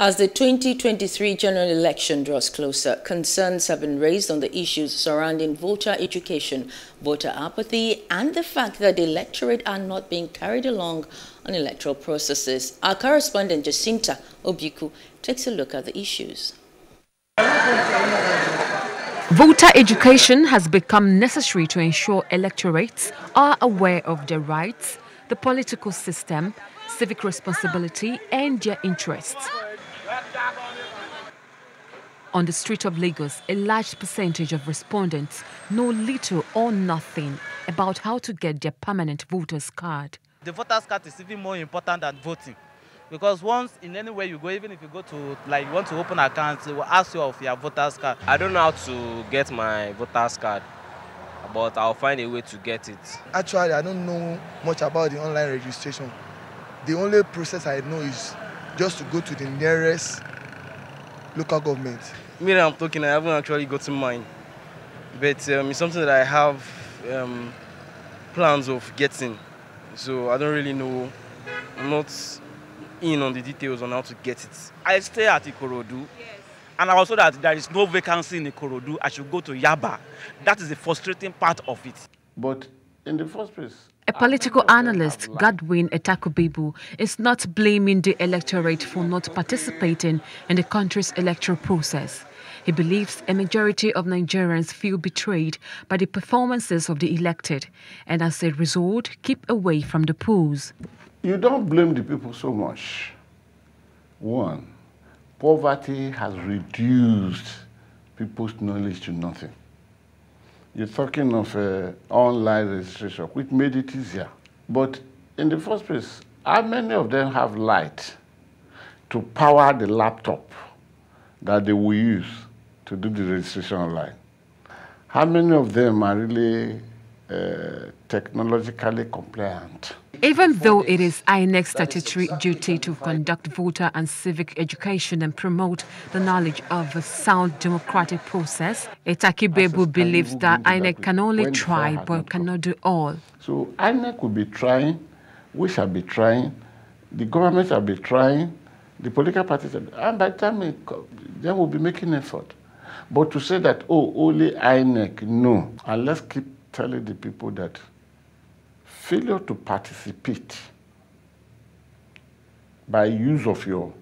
As the 2023 general election draws closer, concerns have been raised on the issues surrounding voter education, voter apathy, and the fact that the electorate are not being carried along on electoral processes. Our correspondent Jacinta Obiku takes a look at the issues. Voter education has become necessary to ensure electorates are aware of their rights, the political system, civic responsibility, and their interests. On the street of Lagos, a large percentage of respondents know little or nothing about how to get their permanent voter's card. The voter's card is even more important than voting. Because once in any way you go, even if you go to, like, you want to open an account, they will ask you of your voter's card. I don't know how to get my voter's card, but I'll find a way to get it. Actually, I don't know much about the online registration. The only process I know is just to go to the nearest local government. Me that I'm talking, I haven't actually gotten mine. But um, it's something that I have um, plans of getting. So I don't really know. I'm not in on the details on how to get it. I stay at Ikorodu. Yes. And I also that there is no vacancy in Ikorodu. I should go to Yaba. That is the frustrating part of it. But in the first place, a political analyst, Godwin Etakubibu, is not blaming the electorate for not participating in the country's electoral process. He believes a majority of Nigerians feel betrayed by the performances of the elected and as a result keep away from the polls. You don't blame the people so much. One, poverty has reduced people's knowledge to nothing. You're talking of uh, online registration, which made it easier. But in the first place, how many of them have light to power the laptop that they will use to do the registration online. How many of them are really uh, technologically compliant? Even though it is INEC's statutory duty to conduct voter and civic education and promote the knowledge of a sound democratic process, Etakibebu believes that INEC can only try but cannot do all. So INEC will be trying, we shall be trying, the government shall be trying, the political parties, shall be, and by the time it, they will be making effort. But to say that, oh, only INEC, no. And let's keep telling the people that failure to participate by use of your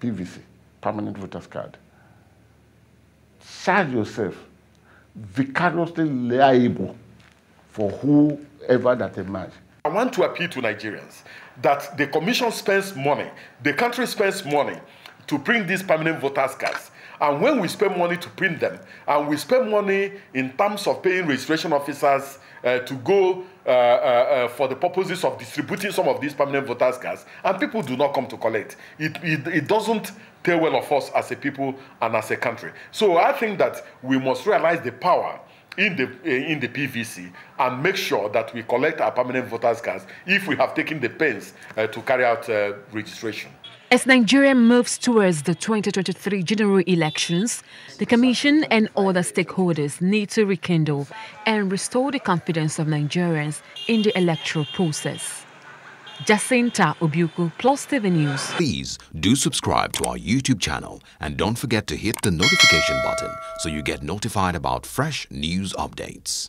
PVC, permanent voter's card, charge yourself vicariously liable for whoever that emerge. I want to appeal to Nigerians that the commission spends money, the country spends money to print these permanent voters cards. And when we spend money to print them, and we spend money in terms of paying registration officers uh, to go uh, uh, uh, for the purposes of distributing some of these permanent voters cards, and people do not come to collect, it, it, it doesn't tell well of us as a people and as a country. So I think that we must realize the power in the uh, in the PVC and make sure that we collect our permanent voters cards if we have taken the pains uh, to carry out uh, registration. As Nigeria moves towards the 2023 general elections, the Commission and other stakeholders need to rekindle and restore the confidence of Nigerians in the electoral process. Jacinta Obuku, Plus TV News. Please do subscribe to our YouTube channel and don't forget to hit the notification button so you get notified about fresh news updates.